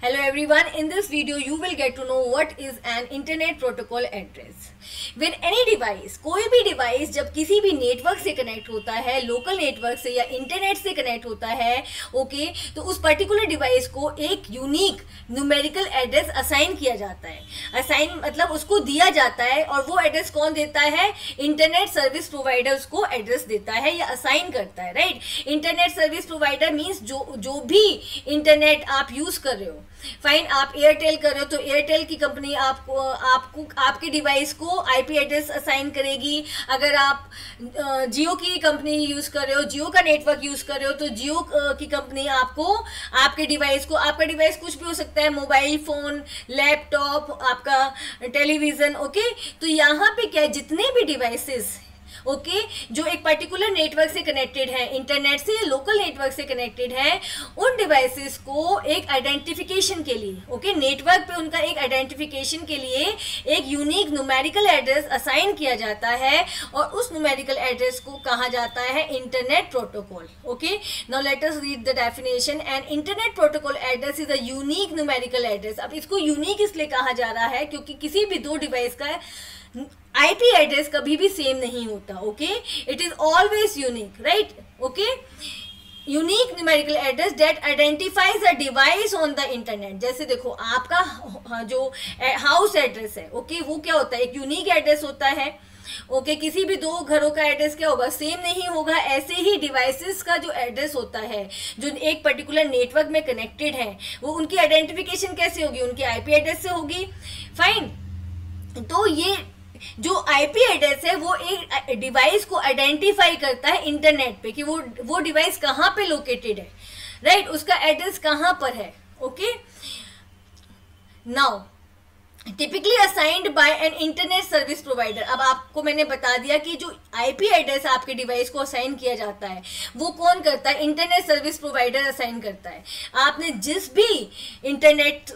Hello everyone, in this video you will get to know what is an internet protocol address. When any device, कोई भी device जब किसी भी network से connect होता है लोकल नेटवर्क से या इंटरनेट से कनेक्ट होता है ओके okay, तो उस पर्टिकुलर डिवाइस को एक यूनिक न्यूमेरिकल एड्रेस असाइन किया जाता है। असाइन मतलब उसको दिया जाता है और वो एड्रेस कौन देता है? इंटरनेट सर्विस प्रोवाइडर उसको एड्रेस देता है या असाइन करता है right internet service provider means जो जो भी इंटरनेट आप यूज़ कर रहे हो। फाइन आप एयरटेल कर रहे हो तो एयरटेल की कंपनी आपको आपको, आपके डिवाइस को आईपी एड्रेस असाइन करेगी। अगर आप जियो की कंपनी यूज़ कर रहे हो जियो का नेटवर्क यूज़ कर रहे हो तो जियो की कंपनी आपको, आपके डिवाइस को, आपका डिवाइस कुछ भी हो सकता है मोबाइल फ़ोन लैपटॉप आपका टेलीविज़न ओके तो यहाँ पे क्या जितने भी डिवाइसेस ओके? जो एक पर्टिकुलर नेटवर्क से कनेक्टेड है इंटरनेट से या लोकल नेटवर्क से कनेक्टेड है, उन डिवाइसेस को एक आइडेंटिफिकेशन के लिए, ओके? नेटवर्क पे उनका एक आइडेंटिफिकेशन के लिए एक यूनिक न्यूमेरिकल एड्रेस असाइन किया जाता है और उस न्यूमेरिकल एड्रेस को कहा जाता है internet protocol okay? Now let us read the definition and internet protocol address is a unique numerical address अब इसको यूनिक इसलिए कहा जा रहा है क्योंकि किसी भी दो डिवाइस का आईपी एड्रेस कभी भी सेम नहीं होता okay it is always unique right okay unique numerical address that identifies a device on the internet जैसे देखो आपका जो हाउस एड्रेस है ओके okay, वो क्या होता है? एक यूनिक एड्रेस होता है ओके okay, किसी भी दो घरों का एड्रेस क्या होगा? सेम नहीं होगा ऐसे ही डिवाइसेस का जो एड्रेस होता है जो एक पर्टिकुलर नेटवर्क में कनेक्टेड है वो उनकी आइडेंटिफिकेशन कैसे होगी? उनकी आईपी एड्रेस से होगी। फाइन तो ये जो आईपी एड्रेस है, वो एक डिवाइस को आइडेंटिफाई करता है इंटरनेट पे कि वो वो डिवाइस कहाँ पे लोकेटेड है। Right right? उसका एड्रेस कहाँ पर है? Okay now typically assigned by an internet service provider अब आपको मैंने बता दिया कि जो आईपी एड्रेस आपके डिवाइस को असाइन किया जाता है, वो कौन करता है? इंटरनेट सर्विस प्रोवाइडर असाइन करता है। आपने जिस भी इंटरनेट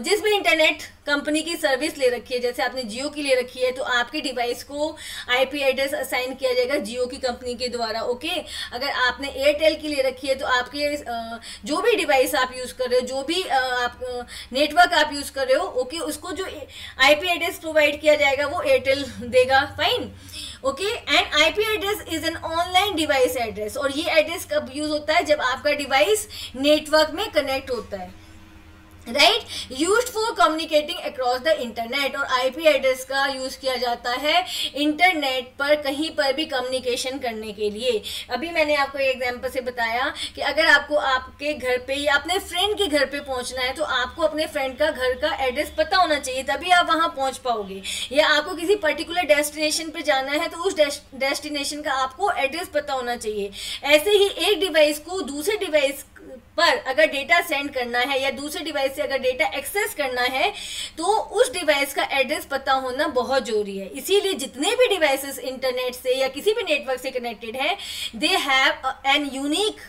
जिस भी इंटरनेट कंपनी की सर्विस ले रखी है, जैसे आपने जियो की ले रखी है तो आपके डिवाइस को आईपी एड्रेस असाइन किया जाएगा जियो की कंपनी के द्वारा ओके अगर आपने एयरटेल की ले रखी है तो आपके जो भी डिवाइस आप यूज़ कर रहे हो, जो भी आप नेटवर्क आप यूज़ कर रहे हो ओके उसको जो आईपी एड्रेस प्रोवाइड किया जाएगा, वो एयरटेल देगा fine okay and IP address is an online device address और ये एड्रेस कब यूज़ होता है? जब आपका डिवाइस नेटवर्क में कनेक्ट होता है। Right use for communicating across the internet और आईपी एड्रेस का यूज़ किया जाता है इंटरनेट पर कहीं पर भी कम्युनिकेशन करने के लिए। अभी मैंने आपको एक एग्जांपल से बताया कि अगर आपको आपके घर पे या अपने फ्रेंड के घर पे पहुँचना है तो आपको अपने फ्रेंड का घर का एड्रेस पता होना चाहिए, तभी आप वहाँ पहुँच पाओगे। या आपको किसी पर्टिकुलर डेस्टिनेशन पे जाना है तो उस डेस्टिनेशन का आपको एड्रेस पता होना चाहिए। ऐसे ही एक डिवाइस को दूसरे डिवाइस पर अगर डेटा सेंड करना है या दूसरे डिवाइस से अगर डेटा एक्सेस करना है तो उस डिवाइस का एड्रेस पता होना बहुत ज़रूरी है। इसीलिए जितने भी डिवाइसेस इंटरनेट से या किसी भी नेटवर्क से कनेक्टेड है they have an unique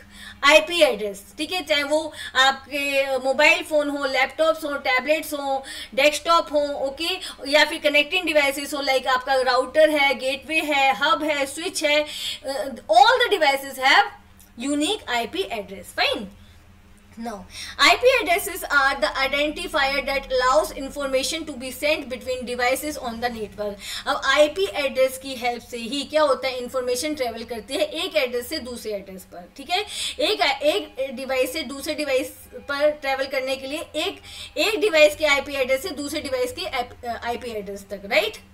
IP address ठीक है? चाहे वो आपके मोबाइल फ़ोन हो लैपटॉप्स हो टैबलेट्स हो डेस्कटॉप हो ओके या फिर कनेक्टिंग डिवाइसेस हो लाइक आपका राउटर है गेटवे है हब है स्विच है all the devices have unique IP address fine Now, IP addresses are the identifier that allows information to be sent between devices on the network. अब IP address की help से ही क्या होता है इंफॉर्मेशन ट्रेवल करती है एक एड्रेस से दूसरे एड्रेस पर ठीक है एक एक डिवाइस से दूसरे डिवाइस पर ट्रेवल करने के लिए एक एक डिवाइस के आईपी एड्रेस से दूसरे डिवाइस के आईपी एड्रेस तक right right?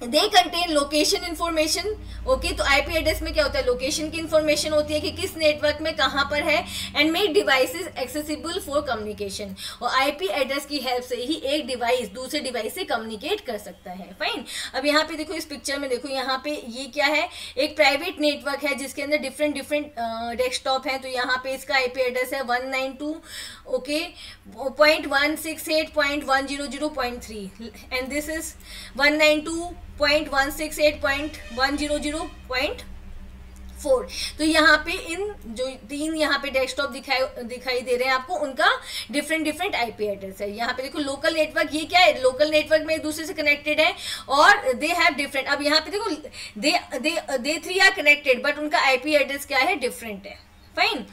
They contain location information okay तो आईपी एड्रेस में क्या होता है? लोकेशन की इन्फॉर्मेशन होती है कि किस नेटवर्क में कहाँ पर है and make devices accessible for communication और आईपी एड्रेस की हेल्प से ही एक डिवाइस दूसरे डिवाइस से कम्युनिकेट कर सकता है। फाइन अब यहाँ पे देखो इस पिक्चर में देखो, यहाँ पे ये क्या है? एक प्राइवेट नेटवर्क है जिसके अंदर डिफरेंट डिफरेंट डेस्कटॉप है। तो यहाँ पे इसका आई एड्रेस है one nine two okay point one six eight point one zero zero point three and this is one nine two point one six eight point one zero zero point four तो यहाँ पे इन जो तीन यहाँ पे desktop दिखाई दिखाई दे रहे हैं आपको, उनका डिफरेंट डिफरेंट आईपी एड्रेस है। यहाँ पे देखो लोकल नेटवर्क ये क्या है? लोकल नेटवर्क में एक दूसरे से कनेक्टेड है और दे हैव डिफरेंट अब यहाँ पे देखो they they they three are connected but उनका आईपी एड्रेस क्या है? डिफरेंट है। फाइन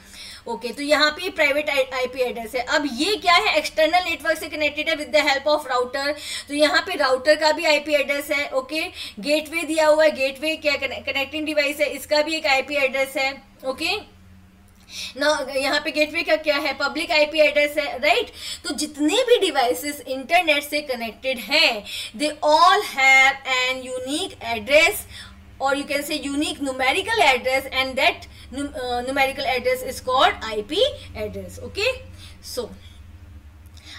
ओके तो यहाँ पे प्राइवेट आईपी एड्रेस है। अब ये क्या है? एक्सटर्नल नेटवर्क से कनेक्टेड है with the help of router तो यहाँ पे राउटर का भी आईपी एड्रेस है ओके गेटवे दिया हुआ है। गेटवे क्या कनेक्टिंग डिवाइस है, इसका भी एक आईपी एड्रेस है ओके ना यहाँ पे गेटवे का क्या है? पब्लिक आईपी एड्रेस है राइट तो जितने भी डिवाइसेस इंटरनेट से कनेक्टेड हैं they all have an unique address और you can say unique numerical address and that numerical address is called IP address okay so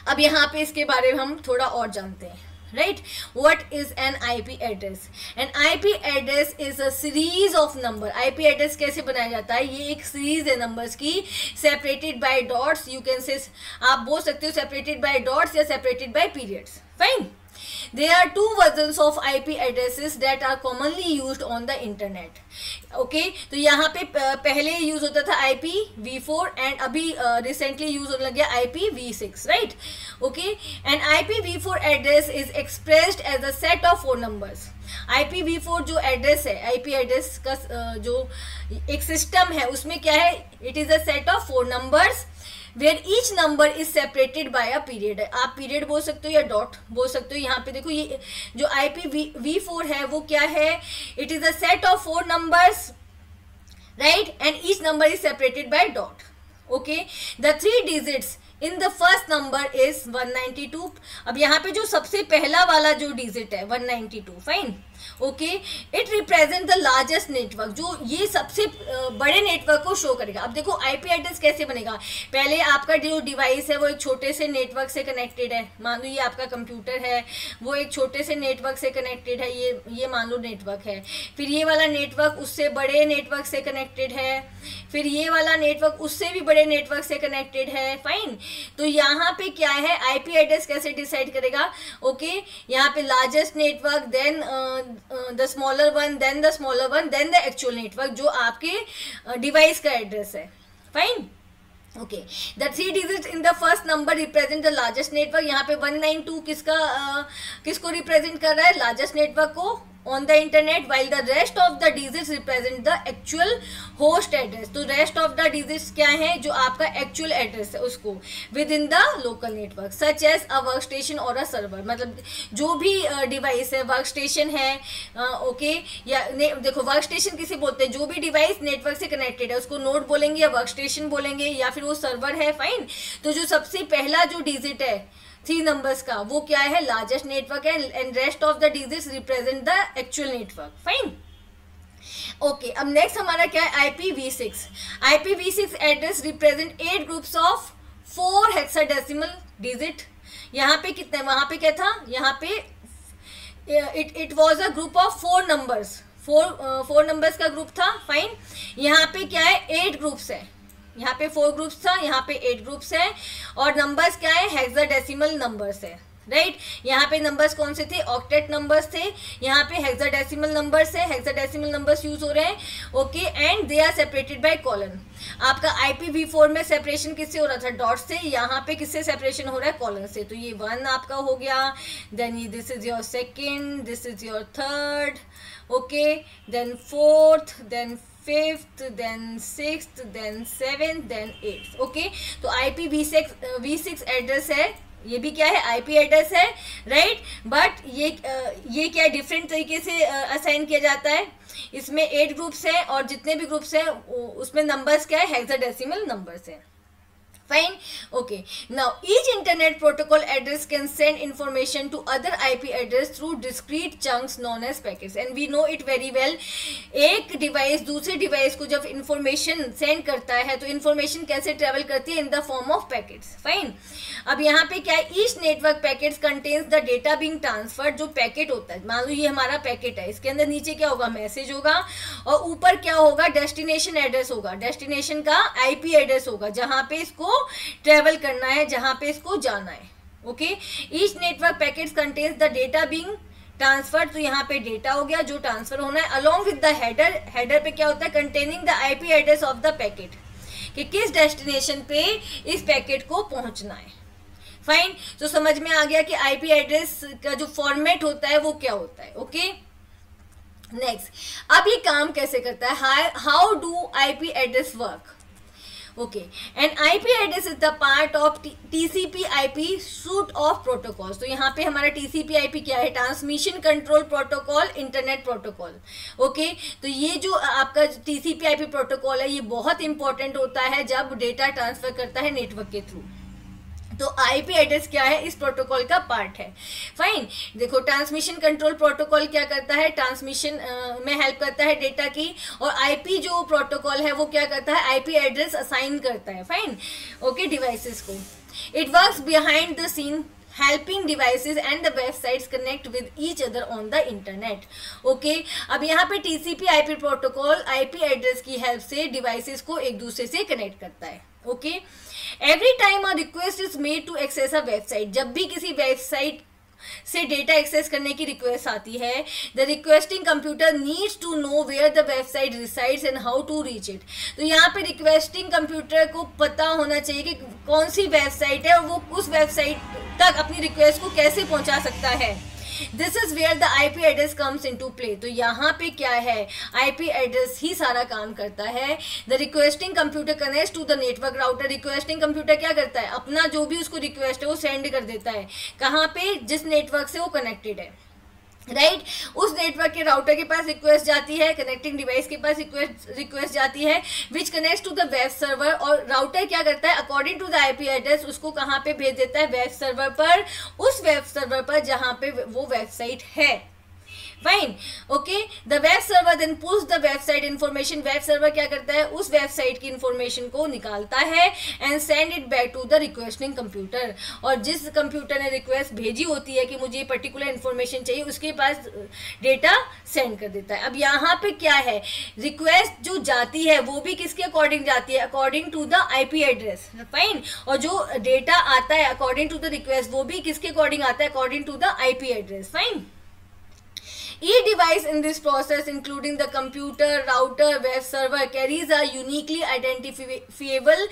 अब यहाँ पे इसके बारे में हम थोड़ा और जानते हैं right what is an I P address an I P address is as of number I P address कैसे बनाया जाता है? ये एक सीरीज़ है नंबर की separated by dots you can say आप बोल सकते हो सेपरेटेड बाई डॉट्स या separated by periods fine there are two versions of ip addresses that are commonly used on the internet. Okay okay, तो यहाँ पे पहले यूज़ होता था I P V four and अभी रिसेंटली यूज़ होने लग गया I P V six right okay and I P V four address is expressed as a set of four numbers I P V four जो address है I P address का जो एक system है उसमें क्या है? It is a set of four numbers where each number is separated by a period आप पीरियड बोल सकते हो या डॉट बोल सकते हो। यहाँ पे देखो ये, जो आई पी वी फोर है, वो क्या है? It is a set of four numbers right and each number is separated by dot okay the three digits in the first number is 192 अब यहाँ पे जो सबसे पहला वाला जो डिजिट है 192 fine okay it represent the largest network जो ये सबसे बड़े नेटवर्क को शो करेगा। अब देखो आईपी एड्रेस कैसे बनेगा? पहले आपका जो डिवाइस है, वो एक छोटे से नेटवर्क से कनेक्टेड है। मान लो ये आपका कंप्यूटर है, वो एक छोटे से नेटवर्क से कनेक्टेड है, ये ये मान लो नेटवर्क है। फिर ये वाला नेटवर्क उससे बड़े नेटवर्क से कनेक्टेड है। फिर ये वाला नेटवर्क उससे भी बड़े नेटवर्क से कनेक्टेड है फाइन तो यहाँ पे क्या है? आईपी एड्रेस कैसे डिसाइड करेगा? ओके okay, यहाँ पे largest network then the smaller one then the smaller one then the actual network जो आपके डिवाइस uh, का एड्रेस है। Fine okay the three digit in the first number represent the largest network यहाँ पे one nine two किसका uh, किसको represent कर रहा है? लार्जेस्ट नेटवर्क को on the internet while the rest of the digits represent the actual host address तो rest of the digits क्या है जो आपका actual address है उसको within the local network such as a workstation or a server मतलब जो भी uh, है वर्कस्टेशन है ओके uh, या देखो वर्कस्टेशन किसे बोलते हैं जो भी डिवाइस नेटवर्क से कनेक्टेड है उसको नोड बोलेंगे या वर्कस्टेशन बोलेंगे या फिर वो सर्वर है फाइन तो जो सबसे पहला जो डिजिट है थ्री नंबर्स का। वो क्या है? लार्जेस्ट नेटवर्क है and rest of the digits represent the actual network fine okay अब नेक्स्ट हमारा क्या है? IP six IP six address represent eight groups of four hexadecimal digit यहाँ पे कितने? वहाँ पे क्या था? यहाँ पे it it was a group of four numbers four four numbers का ग्रुप था। फाइन यहाँ पे क्या है? एट ग्रुप्स है। यहाँ पे फोर ग्रुप्स था, यहाँ पे एट ग्रुप्स है, और नंबर्स क्या है? हेक्साडेसिमल नंबर्स है राइट right? यहाँ पे नंबर्स कौन से थे? ऑक्टेट नंबर्स थे। यहाँ पे हेक्साडेसिमल नंबर्स है हेक्साडेसिमल नंबर्स यूज़ हो रहे हैं okay and they are separated by colon आपका आईपीवी4 में सेपरेशन किससे हो रहा था? डॉट से। यहाँ पे किससे सेपरेशन हो रहा है? कॉलन से। तो ये वन आपका हो गया। देन ये this is your second this is your third okay then fourth then fifth then six then seventh then eighth okay तो I P V six V six address है, ये भी क्या है? आईपी एड्रेस है राइट बट ये ये क्या डिफरेंट तरीके से असाइन किया जाता है? इसमें एट ग्रुप्स हैं और जितने भी ग्रुप्स हैं उसमें नंबर्स क्या है? हेक्साडेसिमल नंबर्स हैं। Fine? Okay. Now, each internet protocol address can send information to other ip address through discrete chunks known as packets. And we know it very well. एक डिवाइस दूसरे device को जब information send करता है तो information कैसे travel करती है? In the form of packets fine अब यहाँ पे क्या है? Each network packets contains the data being transfer जो पैकेट होता है। मान लो ये हमारा पैकेट है। इसके अंदर नीचे क्या होगा? मैसेज होगा। और ऊपर क्या होगा? डेस्टिनेशन एड्रेस होगा। डेस्टिनेशन का आईपी एड्रेस होगा, जहाँ पे इसको ट्रेवल करना है, जहाँ पे इसको जाना है। Okay each network packet contains the data being transfer तो यहाँ पे डेटा हो गया, जो ट्रांसफ़र होना है along with the header header पे क्या होता है? Containing the IP address of the packet कि किस डेस्टिनेशन पे इस पैकेट को पहुँचना है। फाइन तो समझ में आ गया कि आईपी एड्रेस का जो फॉर्मेट होता है, वो क्या होता है? ओके नेक्स्ट अब ये काम कैसे करता है? How do IP address work okay and IP address is the part of TCP IP suite of protocol तो यहाँ पे हमारा टीसीपी आईपी क्या है? Transmission control protocol internet protocol okay तो ये जो आपका टीसीपी आईपी प्रोटोकॉल है, ये बहुत इंपॉर्टेंट होता है जब डेटा ट्रांसफ़र करता है नेटवर्क के थ्रू तो आईपी एड्रेस क्या है? इस प्रोटोकॉल का पार्ट है। फाइन देखो ट्रांसमिशन कंट्रोल प्रोटोकॉल क्या करता है? ट्रांसमिशन में हेल्प करता है डेटा की। और आईपी जो प्रोटोकॉल है, वो क्या करता है? आईपी एड्रेस असाइन करता है। फाइन ओके डिवाइसेस को। It works behind the scene helping devices and the websites connect with each other on the internet okay अब यहाँ पे TCP IP protocol IP address की हेल्प से डिवाइसेस को एक दूसरे से कनेक्ट करता है। Okay every time a request is made to access a website जब भी किसी वेबसाइट से डेटा एक्सेस करने की रिक्वेस्ट आती है the requesting computer needs to know where the website resides and how to reach it तो यहाँ पे रिक्वेस्टिंग कंप्यूटर को पता होना चाहिए कि कौन सी वेबसाइट है और वो उस वेबसाइट तक अपनी रिक्वेस्ट को कैसे पहुँचा सकता है। This is where the I P address comes into play तो यहाँ पे क्या है? आईपी एड्रेस ही सारा काम करता है। The requesting computer connect to the network router requesting computer क्या करता है? अपना जो भी उसको रिक्वेस्ट है, वो सेंड कर देता है। कहाँ पे? जिस नेटवर्क से वो कनेक्टेड है। राइट? right? उस नेटवर्क के राउटर के पास रिक्वेस्ट जाती है कनेक्टिंग डिवाइस के पास रिक्वेस्ट रिक्वेस्ट जाती है which connect to the web server और राउटर क्या करता है? According to the IP address उसको कहाँ पे भेज देता है? वेब सर्वर पर। उस वेब सर्वर पर जहाँ पे वो वेबसाइट है। Fine okay the web server then pulls the website information web server क्या करता है? उस वेबसाइट की इन्फॉर्मेशन को निकालता है and send it back to the requesting computer और जिस कंप्यूटर ने रिक्वेस्ट भेजी होती है कि मुझे ये पर्टिकुलर इन्फॉर्मेशन चाहिए, उसके पास डेटा सेंड कर देता है। अब यहाँ पे क्या है? रिक्वेस्ट जो जाती है, वो भी किसके अकॉर्डिंग जाती है? According to the IP address fine और जो डेटा आता है अकॉर्डिंग टू द रिक्वेस्ट वो भी किसके अकॉर्डिंग आता है? According to the IP address fine Each device in this process, including the computer, router, web server, carries a uniquely identifiable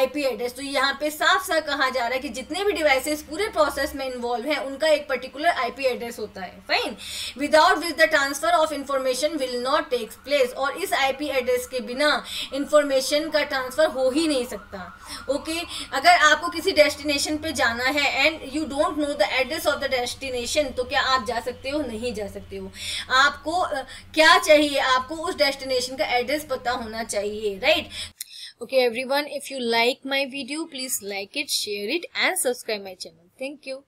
IP address. तो यहाँ पे साफ़ साफ़ कहा जा रहा है कि जितने भी डिवाइसेस पूरे प्रोसेस में इन्वॉल्व हैं उनका एक पर्टिकुलर आईपी एड्रेस होता है। Fine without which the transfer of information will not take place और इस आईपी एड्रेस के बिना इंफॉर्मेशन का ट्रांसफ़र हो ही नहीं सकता। Okay okay? अगर आपको किसी डेस्टिनेशन पे जाना है and you don't know the address of the destination तो क्या आप जा सकते हो? नहीं जा सकते हूँ। आपको क्या चाहिए? आपको उस डेस्टिनेशन का एड्रेस पता होना चाहिए right okay everyone if you like my video please like it share it and subscribe my channel thank you